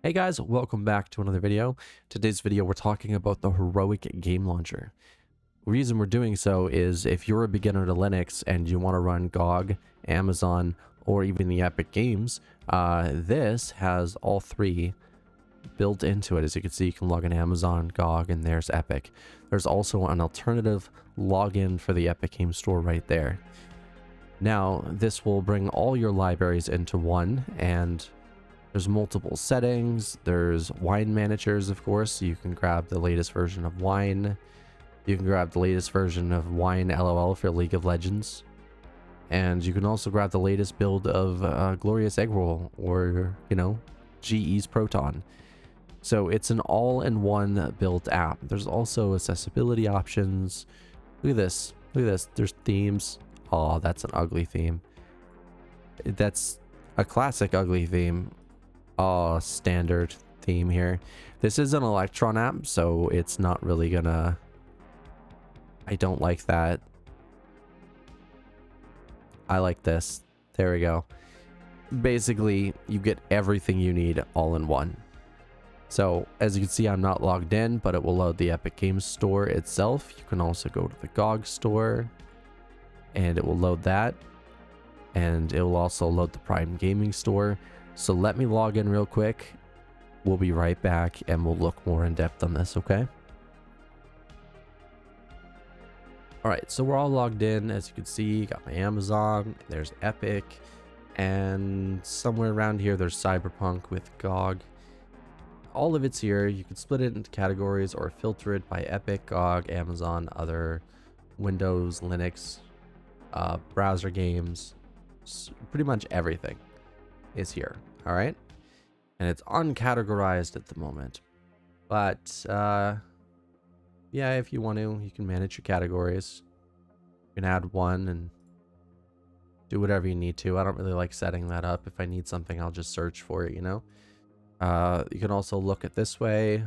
Hey guys, welcome back to another video. Today's video we're talking about the Heroic Game Launcher. The reason we're doing so is if you're a beginner to Linux and you want to run GOG, Amazon, or even the Epic Games, uh, this has all three built into it. As you can see, you can log in Amazon, GOG, and there's Epic. There's also an alternative login for the Epic Game Store right there. Now, this will bring all your libraries into one and there's multiple settings. There's wine managers, of course. You can grab the latest version of wine. You can grab the latest version of wine LOL for League of Legends. And you can also grab the latest build of uh, Glorious Egg Roll or, you know, GE's Proton. So it's an all-in-one built app. There's also accessibility options. Look at this. Look at this. There's themes. Oh, that's an ugly theme. That's a classic ugly theme uh, standard theme here. This is an Electron app, so it's not really gonna... I don't like that. I like this. There we go. Basically, you get everything you need all in one. So, as you can see, I'm not logged in, but it will load the Epic Games Store itself. You can also go to the GOG Store, and it will load that. And it will also load the Prime Gaming Store. So let me log in real quick. We'll be right back and we'll look more in depth on this, okay? All right, so we're all logged in. As you can see, got my Amazon, there's Epic, and somewhere around here, there's Cyberpunk with GOG. All of it's here. You can split it into categories or filter it by Epic, GOG, Amazon, other Windows, Linux, uh, browser games, pretty much everything is here all right? And it's uncategorized at the moment. But, uh, yeah, if you want to, you can manage your categories. You can add one and do whatever you need to. I don't really like setting that up. If I need something, I'll just search for it, you know? Uh, you can also look at this way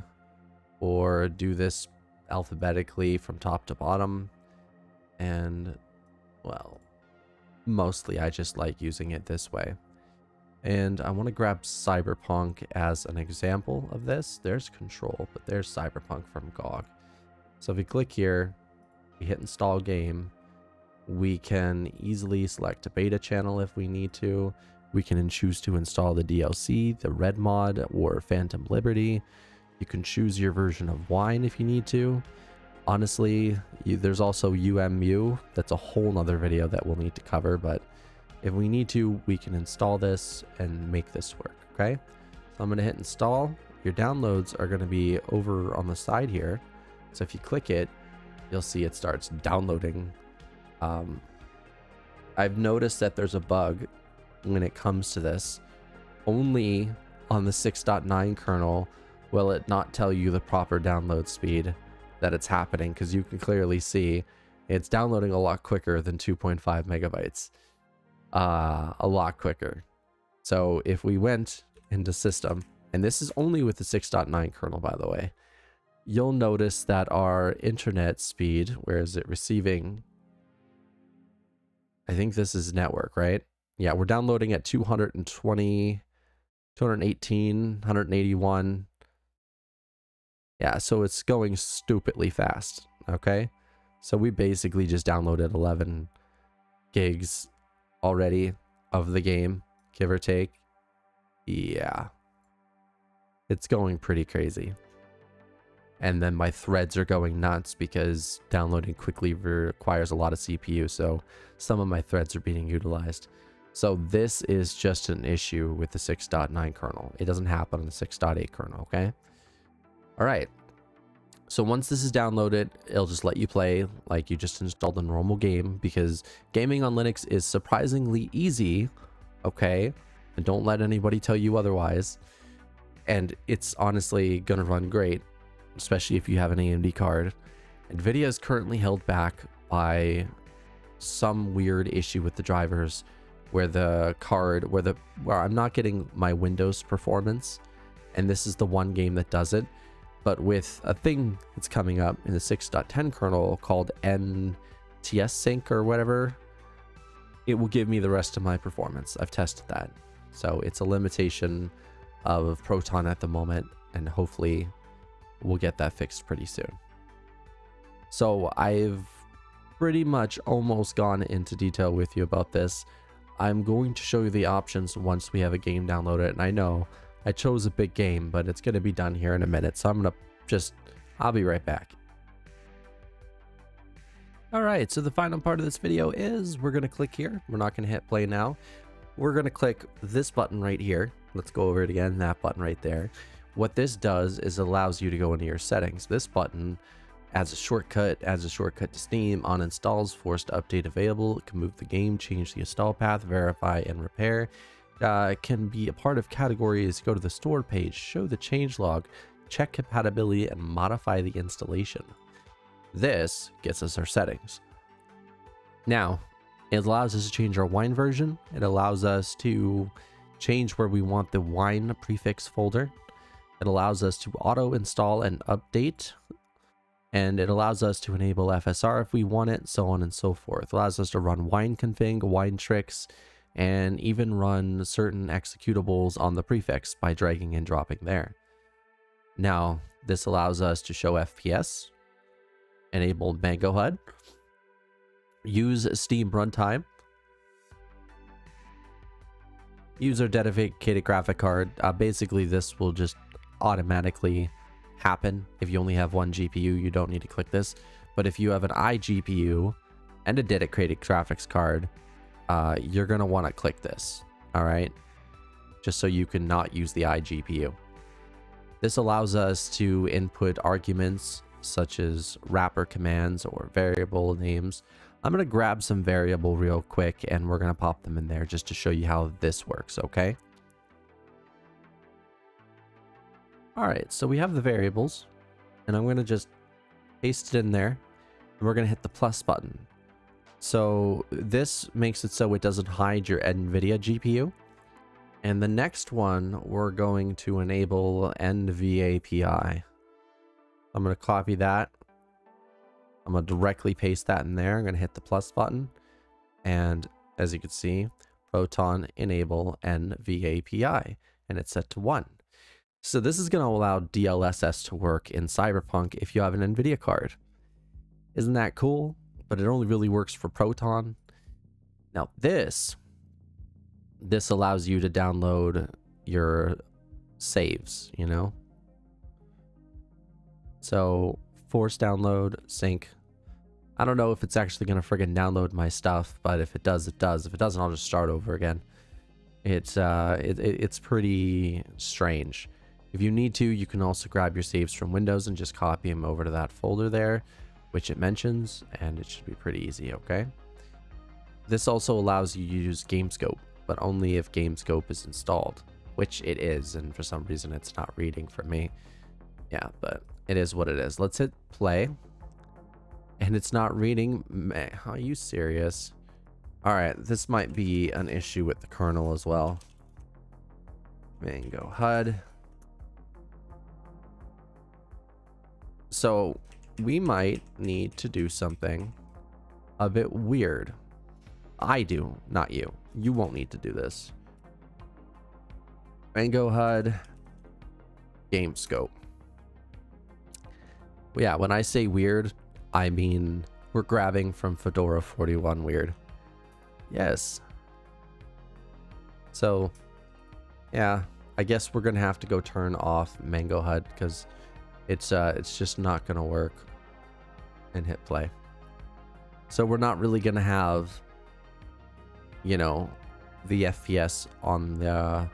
or do this alphabetically from top to bottom. And, well, mostly I just like using it this way. And I want to grab Cyberpunk as an example of this. There's Control, but there's Cyberpunk from GOG. So if we click here, we hit install game, we can easily select a beta channel if we need to. We can choose to install the DLC, the Red Mod, or Phantom Liberty. You can choose your version of Wine if you need to. Honestly, you, there's also UMU. That's a whole nother video that we'll need to cover, but if we need to, we can install this and make this work, okay? So I'm going to hit install. Your downloads are going to be over on the side here. So if you click it, you'll see it starts downloading. Um, I've noticed that there's a bug when it comes to this. Only on the 6.9 kernel will it not tell you the proper download speed that it's happening because you can clearly see it's downloading a lot quicker than 2.5 megabytes uh, a lot quicker. So if we went into system, and this is only with the 6.9 kernel, by the way, you'll notice that our internet speed, where is it receiving? I think this is network, right? Yeah, we're downloading at 220, 218, 181. Yeah, so it's going stupidly fast, okay? So we basically just downloaded 11 gigs already of the game, give or take. Yeah. It's going pretty crazy. And then my threads are going nuts because downloading quickly requires a lot of CPU, so some of my threads are being utilized. So this is just an issue with the 6.9 kernel. It doesn't happen on the 6.8 kernel, okay? All right, so once this is downloaded, it'll just let you play like you just installed a normal game because gaming on Linux is surprisingly easy, okay? And don't let anybody tell you otherwise. And it's honestly gonna run great, especially if you have an AMD card. NVIDIA is currently held back by some weird issue with the drivers where the card, where the, where I'm not getting my Windows performance. And this is the one game that does it but with a thing that's coming up in the 6.10 kernel called NTSync or whatever, it will give me the rest of my performance. I've tested that. So it's a limitation of Proton at the moment, and hopefully we'll get that fixed pretty soon. So I've pretty much almost gone into detail with you about this. I'm going to show you the options once we have a game downloaded, and I know I chose a big game, but it's going to be done here in a minute, so I'm going to just, I'll be right back. Alright, so the final part of this video is we're going to click here. We're not going to hit play now. We're going to click this button right here. Let's go over it again, that button right there. What this does is allows you to go into your settings. This button adds a shortcut, adds a shortcut to Steam, uninstalls, forced update available, can move the game, change the install path, verify and repair. Uh, can be a part of categories, go to the store page, show the changelog, check compatibility, and modify the installation. This gets us our settings. Now, it allows us to change our wine version. It allows us to change where we want the wine prefix folder. It allows us to auto install and update. And it allows us to enable FSR if we want it, so on and so forth. It allows us to run wine config, Winetricks, and even run certain executables on the prefix by dragging and dropping there. Now, this allows us to show FPS, enable MangoHud, use Steam Runtime, use our dedicated graphic card. Uh, basically, this will just automatically happen. If you only have one GPU, you don't need to click this. But if you have an iGPU and a dedicated graphics card, uh, you're going to want to click this. All right. Just so you can not use the iGPU. This allows us to input arguments such as wrapper commands or variable names. I'm going to grab some variable real quick and we're going to pop them in there just to show you how this works, okay? All right, so we have the variables and I'm going to just paste it in there and we're going to hit the plus button. So this makes it so it doesn't hide your NVIDIA GPU. And the next one, we're going to enable NVAPI. I'm going to copy that. I'm going to directly paste that in there. I'm going to hit the plus button. And as you can see, Proton enable NVAPI. And it's set to 1. So this is going to allow DLSS to work in Cyberpunk if you have an NVIDIA card. Isn't that cool? But it only really works for Proton. Now this, this allows you to download your saves, you know? So force download, sync. I don't know if it's actually going to friggin' download my stuff, but if it does, it does. If it doesn't, I'll just start over again. It's, uh, it, it, it's pretty strange. If you need to, you can also grab your saves from Windows and just copy them over to that folder there, which it mentions, and it should be pretty easy, okay? This also allows you to use GameScope, but only if GameScope is installed, which it is, and for some reason it's not reading for me. Yeah, but it is what it is. Let's hit play. And it's not reading. Man, are you serious? All right, this might be an issue with the kernel as well. MangoHud. So we might need to do something a bit weird. I do, not you. You won't need to do this. MangoHud. Game scope yeah, when I say weird, I mean we're grabbing from Fedora 41 weird. Yes. So, yeah, I guess we're gonna have to go turn off MangoHud because it's uh it's just not gonna work and hit play. So we're not really gonna have, you know, the FPS on the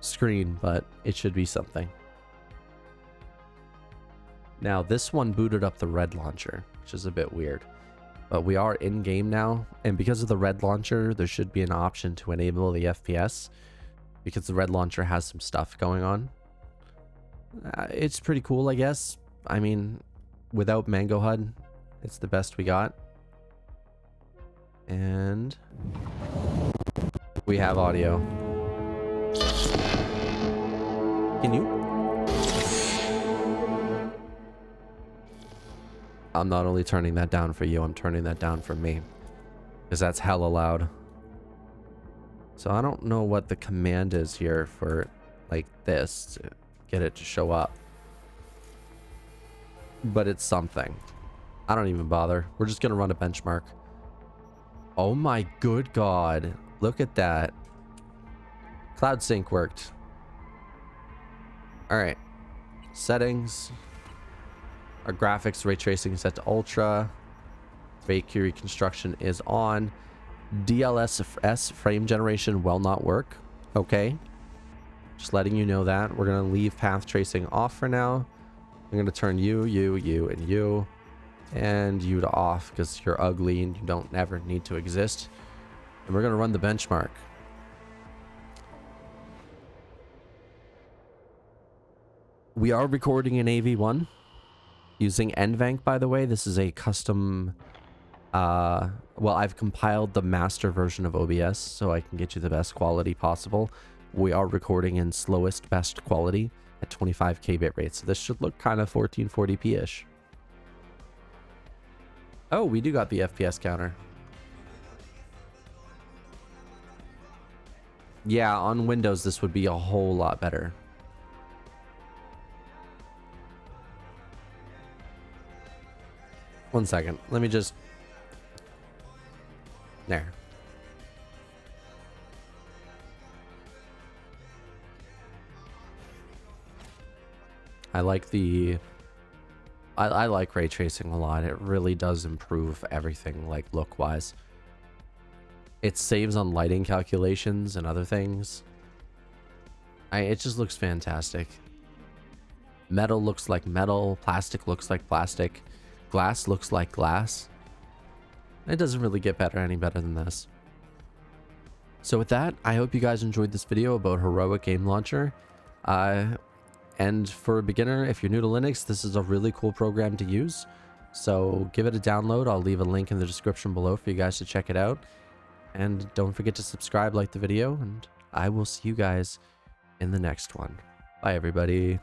screen, but it should be something. Now, this one booted up the red launcher, which is a bit weird. But we are in game now, and because of the red launcher, there should be an option to enable the FPS because the red launcher has some stuff going on. Uh, it's pretty cool, I guess. I mean, without MangoHud, it's the best we got. And we have audio. Can you I'm not only turning that down for you, I'm turning that down for me. Because that's hella loud. So I don't know what the command is here for like this to get it to show up. But it's something. I don't even bother. We're just going to run a benchmark. Oh my good god. Look at that. Cloud sync worked. Alright. Settings. Our graphics ray tracing is set to ultra. ray reconstruction is on. DLSS frame generation will not work. Okay. Just letting you know that. We're going to leave path tracing off for now. I'm going to turn you, you, you, and you, and you to off because you're ugly and you don't ever need to exist. And we're going to run the benchmark. We are recording in AV1 using NVENC, by the way. This is a custom uh, well, I've compiled the master version of OBS so I can get you the best quality possible. We are recording in slowest best quality at 25k bitrate, so this should look kind of 1440p-ish. Oh, we do got the FPS counter. Yeah, on Windows this would be a whole lot better. One second. Let me just there. I like the... I, I like ray tracing a lot. It really does improve everything, like, look-wise. It saves on lighting calculations and other things. I, it just looks fantastic. Metal looks like metal. Plastic looks like plastic. Glass looks like glass. It doesn't really get better any better than this. So with that, I hope you guys enjoyed this video about Heroic Game Launcher. Uh, and for a beginner, if you're new to Linux, this is a really cool program to use. So give it a download. I'll leave a link in the description below for you guys to check it out. And don't forget to subscribe, like the video, and I will see you guys in the next one. Bye, everybody.